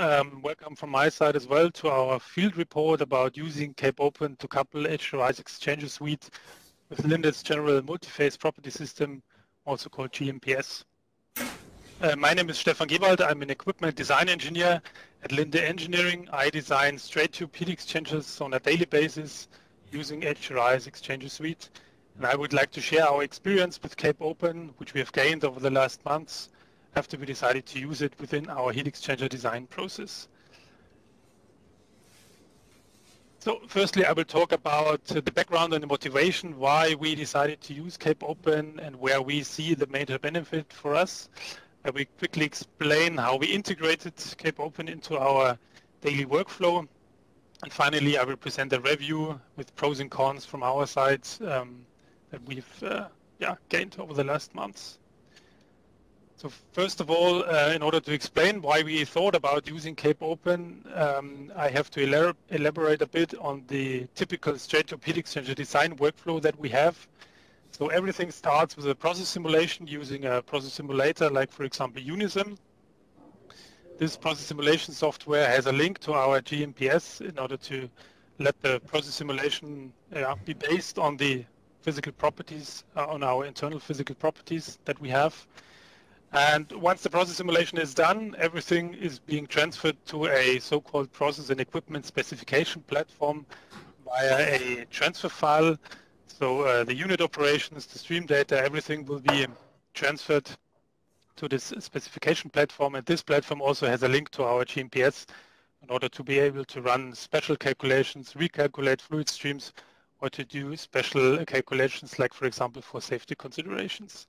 Um, welcome from my side as well to our field report about using Cape Open to couple HTRI's Xchanger Suite with Linde's General Multiphase Property System, also called GMPS. Uh, my name is Stefan Gewald. I'm an equipment design engineer at Linde Engineering. I design straight tube heat exchangers on a daily basis using HTRI's Xchanger Suite. And I would like to share our experience with Cape Open, which we have gained over the last months after we decided to use it within our heat exchanger design process. So firstly, I will talk about the background and the motivation why we decided to use Cape Open and where we see the major benefit for us. I will quickly explain how we integrated Cape Open into our daily workflow. And finally, I will present a review with pros and cons from our side um, that we've uh, yeah, gained over the last months. So first of all, uh, in order to explain why we thought about using Cape Open, um, I have to elab elaborate a bit on the typical heat exchanger design workflow that we have. So everything starts with a process simulation using a process simulator, like for example UniSim. This process simulation software has a link to our GMPS in order to let the process simulation uh, be based on the physical properties, uh, on our internal physical properties that we have. And once the process simulation is done, everything is being transferred to a so-called process and equipment specification platform via a transfer file. So uh, the unit operations, the stream data, everything will be transferred to this specification platform. And this platform also has a link to our GMPS in order to be able to run special calculations, recalculate fluid streams, or to do special calculations like, for example, for safety considerations.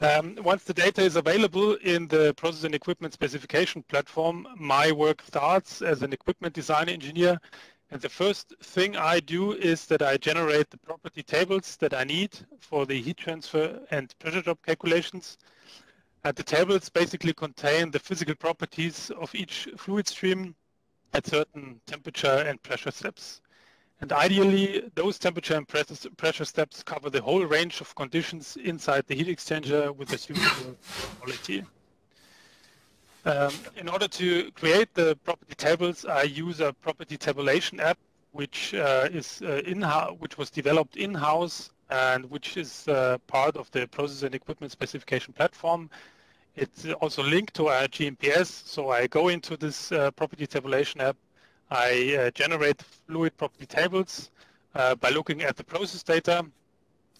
Um, once the data is available in the process and equipment specification platform, my work starts as an equipment design engineer. And the first thing I do is that I generate the property tables that I need for the heat transfer and pressure drop calculations. And the tables basically contain the physical properties of each fluid stream at certain temperature and pressure steps. And ideally, those temperature and pressure steps cover the whole range of conditions inside the heat exchanger with a suitable quality. Um, in order to create the property tables, I use a property tabulation app, which uh, is uh, in which was developed in-house and which is uh, part of the process and equipment specification platform. It's also linked to our GMPS, so I go into this uh, property tabulation app I uh, generate fluid property tables uh, by looking at the process data,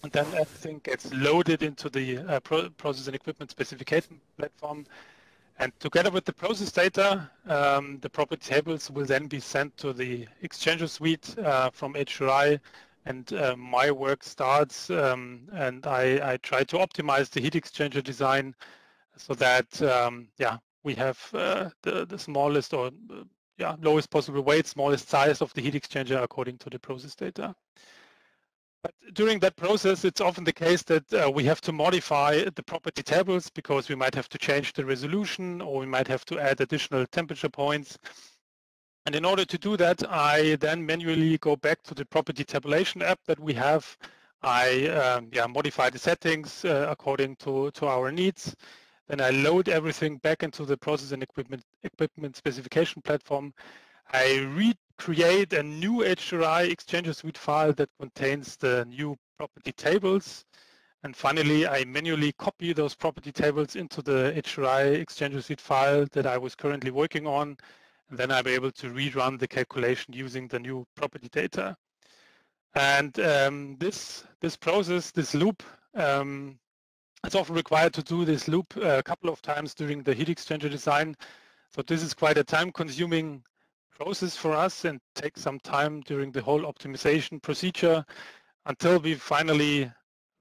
and then everything gets loaded into the uh, pro process and equipment specification platform. And together with the process data, um, the property tables will then be sent to the Xchanger suite uh, from HTRI, and uh, my work starts. Um, and I, I, try to optimize the heat exchanger design so that um, yeah we have uh, the the smallest or yeah, lowest possible weight, smallest size of the heat exchanger according to the process data. But during that process, it's often the case that uh, we have to modify the property tables because we might have to change the resolution or we might have to add additional temperature points. And in order to do that, I then manually go back to the property tabulation app that we have. I um, yeah, modify the settings uh, according to, to our needs. Then I load everything back into the process and equipment, equipment specification platform. I recreate a new HTRI Exchange Suite file that contains the new property tables. And finally, I manually copy those property tables into the HTRI Exchange Suite file that I was currently working on. And then I'm able to rerun the calculation using the new property data. And um, this, this process, this loop, um, it's often required to do this loop uh, a couple of times during the heat exchanger design. So this is quite a time-consuming process for us and takes some time during the whole optimization procedure until we finally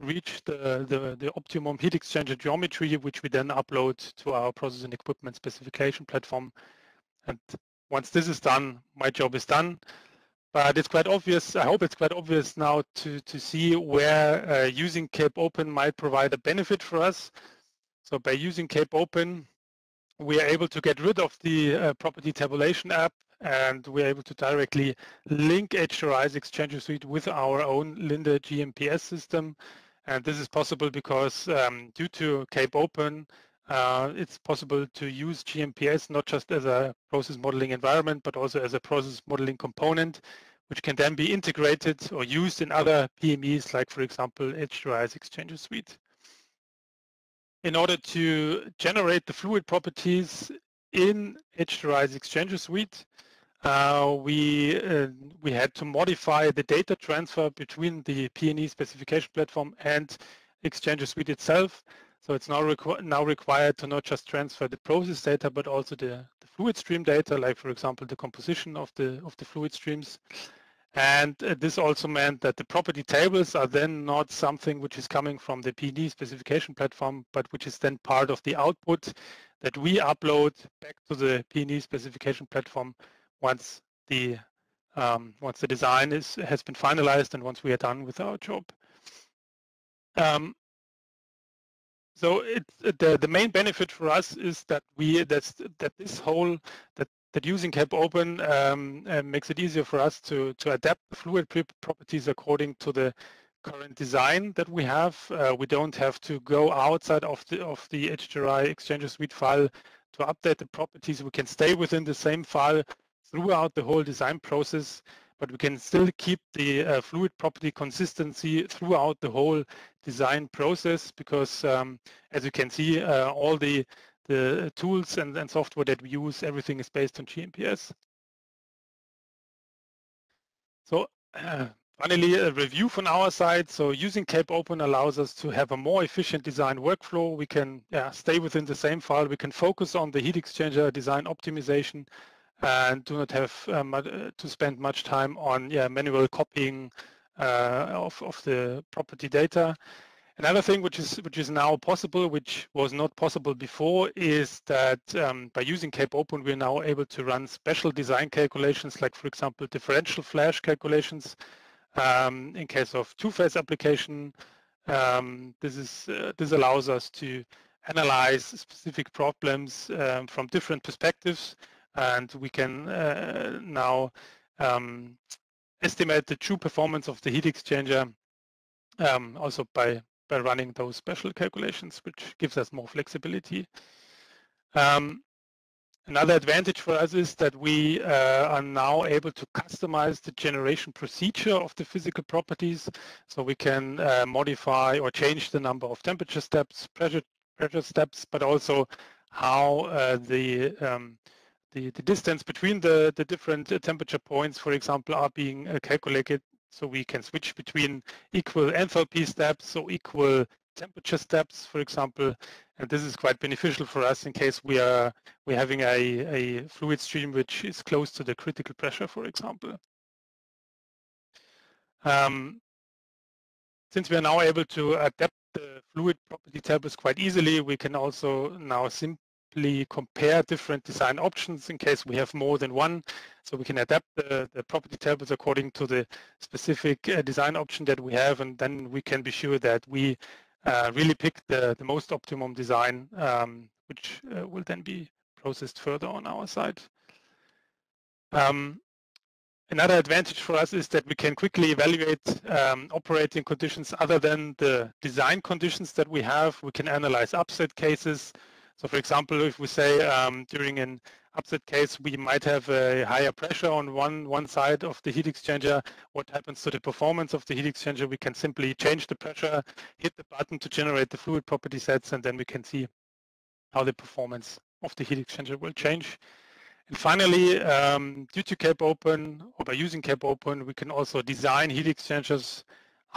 reach the, the, the optimum heat exchanger geometry, which we then upload to our process and equipment specification platform. And once this is done, my job is done. But it's quite obvious, I hope it's quite obvious now to, to see where uh, using Cape Open might provide a benefit for us. So by using Cape Open, we are able to get rid of the uh, property tabulation app and we're able to directly link HTRI's Xchanger Suite with our own Linde GMPS system. And this is possible because um, due to Cape Open, uh, it's possible to use GMPS not just as a process modeling environment, but also as a process modeling component, which can then be integrated or used in other PMEs, like for example, HTRI's Xchanger Suite. In order to generate the fluid properties in HTRI's Xchanger Suite, uh, we uh, we had to modify the data transfer between the P&E specification platform and Xchanger Suite itself. So it's now, requ now required to not just transfer the process data, but also the, the, fluid stream data, like for example, the composition of the of the fluid streams. And uh, this also meant that the property tables are then not something which is coming from the PD specification platform, but which is then part of the output that we upload back to the PD specification platform once the um, once the design is has been finalized and once we are done with our job. Um, so the the main benefit for us is that we that's that this whole that that using CAPE Open um, uh, makes it easier for us to to adapt the fluid properties according to the current design that we have. Uh, we don't have to go outside of the of the HTRI Xchanger Suite file to update the properties. We can stay within the same file throughout the whole design process, but we can still keep the uh, fluid property consistency throughout the whole design process because um, as you can see, uh, all the, the tools and, and software that we use, everything is based on GMPS. So uh, finally, a review from our side. So using CAPE Open allows us to have a more efficient design workflow. We can yeah, stay within the same file. We can focus on the heat exchanger design optimization and do not have um, to spend much time on yeah, manual copying uh, of, of the property data. Another thing which is which is now possible, which was not possible before, is that um, by using CAPE Open, we're now able to run special design calculations, like for example, differential flash calculations um, in case of two-phase application. Um, this is uh, this allows us to analyze specific problems um, from different perspectives and we can uh, now um, estimate the true performance of the heat exchanger um, also by, by running those special calculations, which gives us more flexibility. Um, another advantage for us is that we uh, are now able to customize the generation procedure of the physical properties. So we can uh, modify or change the number of temperature steps, pressure, pressure steps, but also how uh, the um, the, the distance between the, the different uh, temperature points, for example, are being uh, calculated so we can switch between equal enthalpy steps or equal temperature steps, for example, and this is quite beneficial for us in case we are we're having a, a fluid stream which is close to the critical pressure, for example. Um, since we are now able to adapt the fluid property tables quite easily, we can also now sim compare different design options in case we have more than one. So we can adapt the, the property tables according to the specific uh, design option that we have, and then we can be sure that we uh, really pick the, the most optimum design, um, which uh, will then be processed further on our side. Um, Another advantage for us is that we can quickly evaluate um, operating conditions other than the design conditions that we have. We can analyze upset cases, so for example, if we say um, during an upset case, we might have a higher pressure on one, one side of the heat exchanger, what happens to the performance of the heat exchanger? We can simply change the pressure, hit the button to generate the fluid property sets, and then we can see how the performance of the heat exchanger will change. And finally, um, due to CAPE Open or by using CAPE Open, we can also design heat exchangers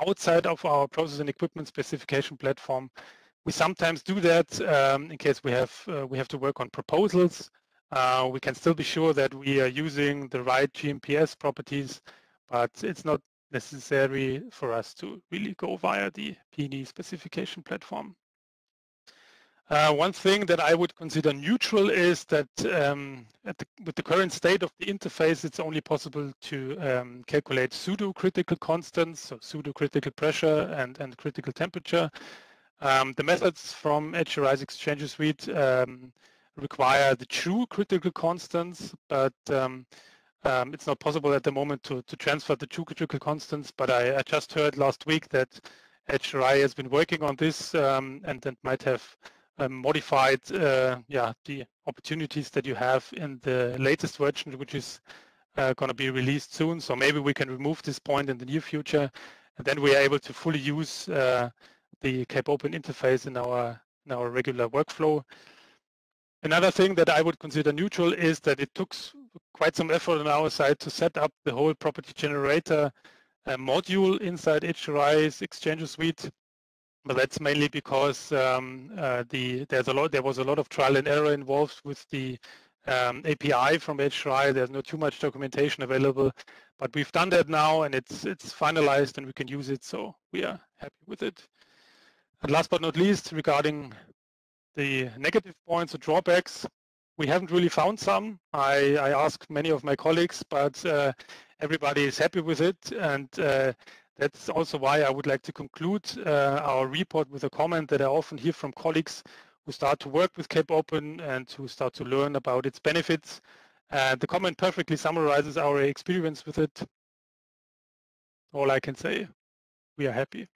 outside of our process and equipment specification platform we sometimes do that um, in case we have uh, we have to work on proposals. Uh, we can still be sure that we are using the right GMPS properties, but it's not necessary for us to really go via the P&E specification platform. Uh, one thing that I would consider neutral is that um, the, with the current state of the interface, it's only possible to um, calculate pseudo-critical constants, so pseudo-critical pressure and, and critical temperature. Um, the methods from HTRI's Exchange Suite um, require the true critical constants, but um, um, it's not possible at the moment to, to transfer the true critical constants. But I, I just heard last week that HTRI has been working on this um, and, and might have um, modified uh, yeah, the opportunities that you have in the latest version, which is uh, going to be released soon. So maybe we can remove this point in the near future, and then we are able to fully use uh, the Cape Open interface in our in our regular workflow. Another thing that I would consider neutral is that it took quite some effort on our side to set up the whole property generator uh, module inside HTRI's Exchange suite. But that's mainly because um, uh, the there's a lot there was a lot of trial and error involved with the um, API from HTRI. There's not too much documentation available, but we've done that now and it's it's finalized and we can use it. So we are happy with it. And last but not least, regarding the negative points or drawbacks, we haven't really found some. I, I asked many of my colleagues, but uh, everybody is happy with it. And uh, that's also why I would like to conclude uh, our report with a comment that I often hear from colleagues who start to work with Cape Open and who start to learn about its benefits. the comment perfectly summarizes our experience with it. All I can say, we are happy.